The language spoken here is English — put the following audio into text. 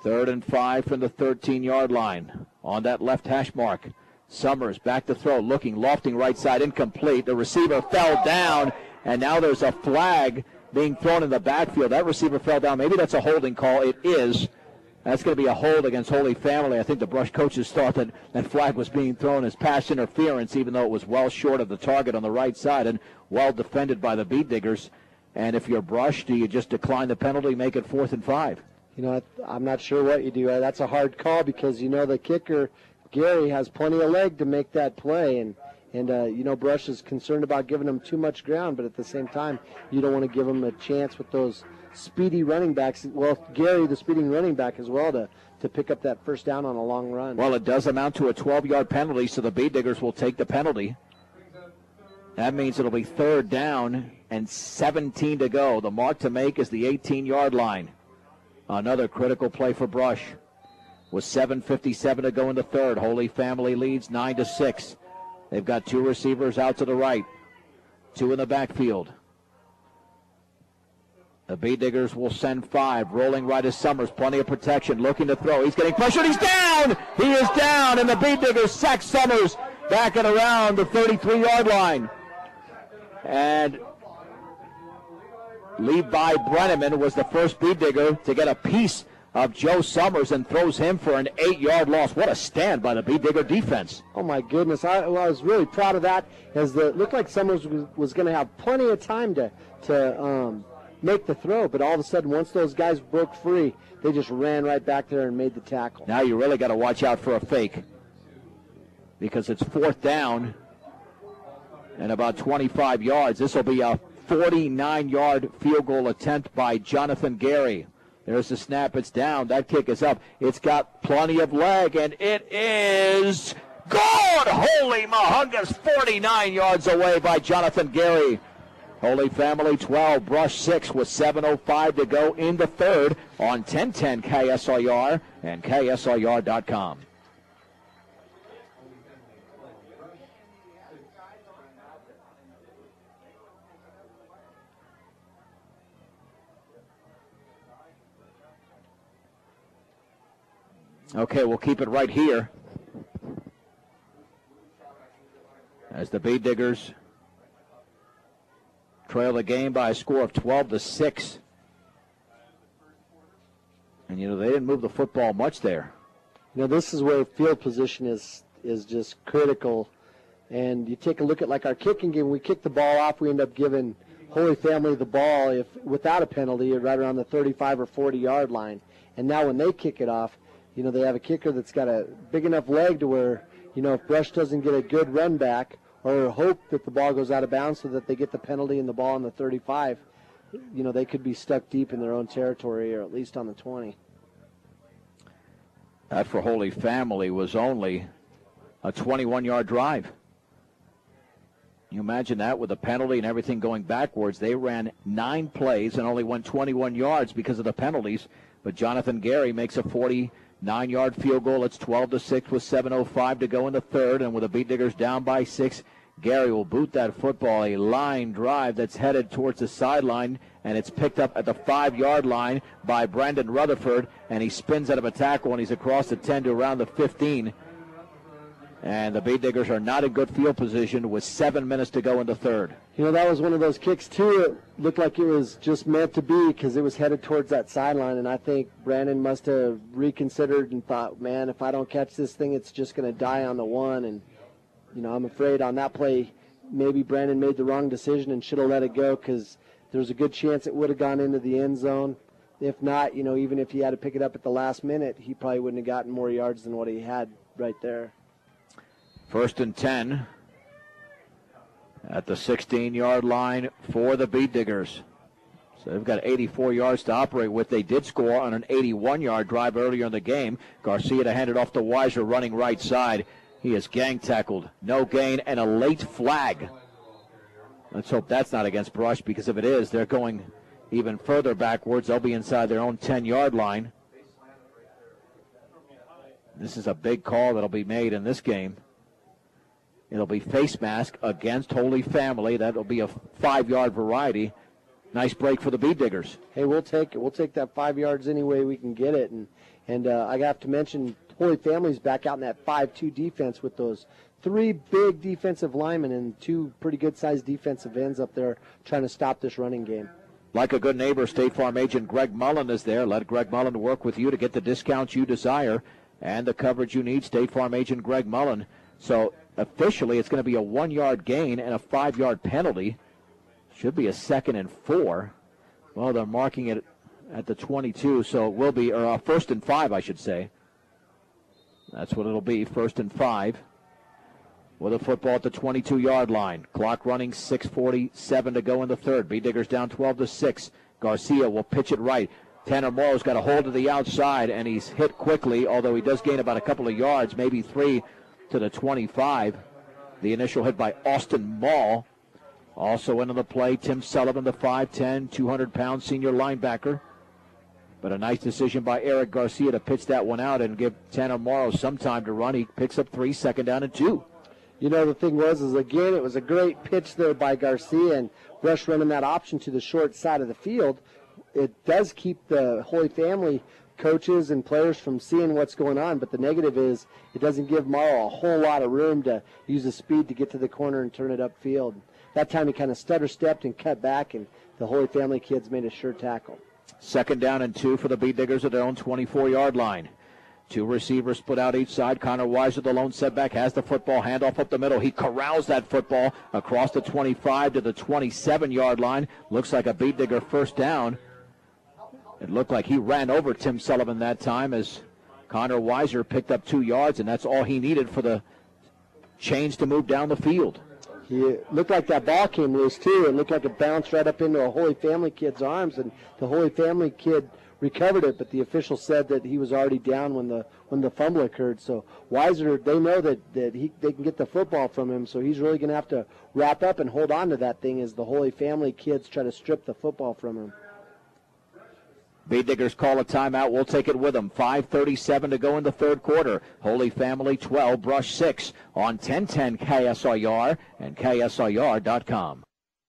Third and five from the 13 yard line on that left hash mark. Summers back to throw, looking, lofting right side, incomplete. The receiver fell down, and now there's a flag being thrown in the backfield. That receiver fell down. Maybe that's a holding call. It is. That's going to be a hold against Holy Family. I think the Brush coaches thought that that flag was being thrown as pass interference, even though it was well short of the target on the right side and well defended by the Beetdiggers. And if you're Brush, do you just decline the penalty, make it fourth and five? You know, I'm not sure what you do. That's a hard call because you know the kicker Gary has plenty of leg to make that play, and and uh, you know Brush is concerned about giving him too much ground, but at the same time, you don't want to give him a chance with those speedy running backs. Well, Gary, the speeding running back as well, to to pick up that first down on a long run. Well, it does amount to a 12-yard penalty, so the Beetdiggers will take the penalty. That means it'll be third down and 17 to go. The mark to make is the 18-yard line. Another critical play for Brush with 7.57 to go in the third. Holy Family leads 9 to 6. They've got two receivers out to the right, two in the backfield. The Beetdiggers will send five. Rolling right as Summers. Plenty of protection. Looking to throw. He's getting pressured. He's down. He is down. And the Beetdiggers sack Summers back and around the 33 yard line. And Levi Brenneman was the first Beetdigger to get a piece of Joe Summers and throws him for an eight-yard loss. What a stand by the Beetdigger defense. Oh my goodness, I, well, I was really proud of that. As the looked like Summers was, was going to have plenty of time to to um, make the throw, but all of a sudden, once those guys broke free, they just ran right back there and made the tackle. Now you really got to watch out for a fake because it's fourth down and about 25 yards. This will be a 49-yard field goal attempt by Jonathan Gary. There's the snap. It's down. That kick is up. It's got plenty of leg, and it is good. Holy Mahungas, 49 yards away by Jonathan Gary. Holy Family 12, Brush 6 with 7.05 to go in the third on 1010 KSIR and KSIR.com. Okay, we'll keep it right here. As the Beetdiggers trail the game by a score of 12 to 6. And you know, they didn't move the football much there. You know, this is where field position is is just critical. And you take a look at like our kicking game, we kick the ball off, we end up giving Holy Family the ball if without a penalty right around the 35 or 40 yard line. And now when they kick it off, you know, they have a kicker that's got a big enough leg to where, you know, if Brush doesn't get a good run back or hope that the ball goes out of bounds so that they get the penalty and the ball on the 35, you know, they could be stuck deep in their own territory or at least on the 20. That for Holy Family was only a 21 yard drive. You imagine that with a penalty and everything going backwards. They ran nine plays and only went 21 yards because of the penalties. But Jonathan Gary makes a 40- Nine yard field goal. It's 12 to 6 with 7.05 to go in the third. And with the Beetdiggers down by six, Gary will boot that football. A line drive that's headed towards the sideline. And it's picked up at the five yard line by Brandon Rutherford. And he spins out of a tackle and he's across the 10 to around the 15. And the Beetdiggers are not in good field position with seven minutes to go in the third. You know, that was one of those kicks, too. It looked like it was just meant to be because it was headed towards that sideline. And I think Brandon must have reconsidered and thought, man, if I don't catch this thing, it's just going to die on the one. And, you know, I'm afraid on that play, maybe Brandon made the wrong decision and should have let it go because there's a good chance it would have gone into the end zone. If not, you know, even if he had to pick it up at the last minute, he probably wouldn't have gotten more yards than what he had right there. First and 10 at the 16 yard line for the Beetdiggers. So they've got 84 yards to operate with. They did score on an 81 yard drive earlier in the game. Garcia to hand it off to Weiser running right side. He is gang tackled. No gain and a late flag. Let's hope that's not against Brush because if it is, they're going even further backwards. They'll be inside their own 10 yard line. This is a big call that'll be made in this game. It'll be face mask against Holy Family. That'll be a five yard variety. Nice break for the Beetdiggers. Hey, we'll take it. We'll take that five yards any way we can get it. And and uh, I have to mention Holy Family's back out in that five-two defense with those three big defensive linemen and two pretty good-sized defensive ends up there trying to stop this running game. Like a good neighbor, State Farm agent Greg Mullen is there. Let Greg Mullen work with you to get the discounts you desire and the coverage you need. State Farm agent Greg Mullen. So officially, it's going to be a one-yard gain and a five-yard penalty. Should be a second and four. Well, they're marking it at the 22, so it will be, or uh, first and five, I should say. That's what it'll be, first and five. With a football at the 22 yard line. Clock running, 6.47 to go in the third. Beetdiggers down 12 to 6. Garcia will pitch it right. Tanner Morrow's got a hold of the outside, and he's hit quickly, although he does gain about a couple of yards, maybe three to the 25. The initial hit by Austin Mall. Also into the play, Tim Sullivan, the 5'10, 200 pound senior linebacker. But a nice decision by Eric Garcia to pitch that one out and give Tanner Morrow some time to run. He picks up three, second down and two. You know, the thing was, is again, it was a great pitch there by Garcia and Rush running that option to the short side of the field. It does keep the Holy Family coaches and players from seeing what's going on, but the negative is it doesn't give Morrow a whole lot of room to use the speed to get to the corner and turn it upfield. That time he kind of stutter stepped and cut back, and the Holy Family kids made a sure tackle. Second down and two for the Beetdiggers at their own 24 yard line. Two receivers split out each side. Connor Weiser, the lone setback, has the football handoff up the middle. He corrals that football across the 25 to the 27 yard line. Looks like a Beetdigger first down. It looked like he ran over Tim Sullivan that time as Connor Weiser picked up two yards, and that's all he needed for the chains to move down the field. He looked like that ball came loose too. It looked like it bounced right up into a Holy Family kid's arms, and the Holy Family kid recovered it, but the official said that he was already down when the when the fumble occurred. So Weiser, they know that that he they can get the football from him, so he's really going to have to wrap up and hold on to that thing as the Holy Family kids try to strip the football from him. Diggers call a timeout. We'll take it with them. 5.37 to go in the third quarter. Holy Family 12, Brush 6 on 1010 KSIR and KSIR.com.